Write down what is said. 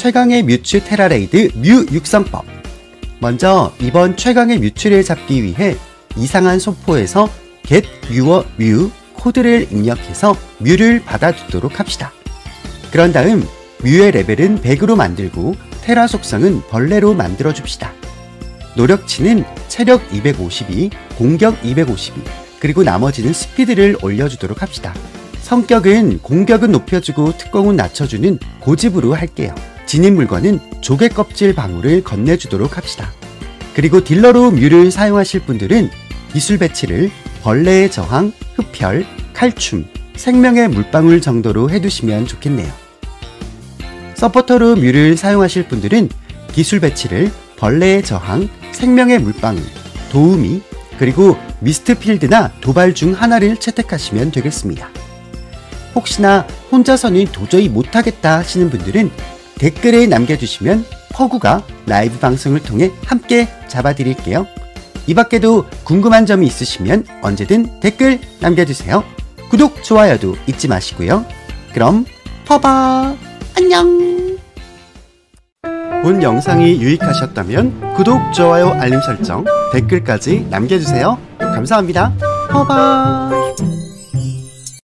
최강의 뮤츠 테라레이드 뮤 육성법. 먼저 이번 최강의 뮤츠를 잡기 위해 이상한 소포에서 get your Mew 코드를 입력해서 뮤를 받아두도록 합시다. 그런 다음 뮤의 레벨은 100으로 만들고 테라 속성은 벌레로 만들어 줍시다. 노력치는 체력 252, 공격 252, 그리고 나머지는 스피드를 올려주도록 합시다. 성격은 공격은 높여주고 특공은 낮춰주는 고집으로 할게요. 지닌 물건은 조개 껍질 방울을 건네주도록 합시다. 그리고 딜러로 뮤를 사용하실 분들은 기술 배치를 벌레의 저항, 흡혈, 칼춤, 생명의 물방울 정도로 해두시면 좋겠네요. 서포터로 뮤를 사용하실 분들은 기술 배치를 벌레의 저항, 생명의 물방울, 도우미, 그리고 미스트 필드나 도발 중 하나를 채택하시면 되겠습니다. 혹시나 혼자서는 도저히 못하겠다 하시는 분들은 댓글에 남겨주시면 허구가 라이브 방송을 통해 함께 잡아드릴게요. 이 밖에도 궁금한 점이 있으시면 언제든 댓글 남겨주세요. 구독, 좋아요도 잊지 마시고요. 그럼 퍼바 안녕! 본 영상이 유익하셨다면 구독, 좋아요, 알림 설정, 댓글까지 남겨주세요. 감사합니다. 퍼바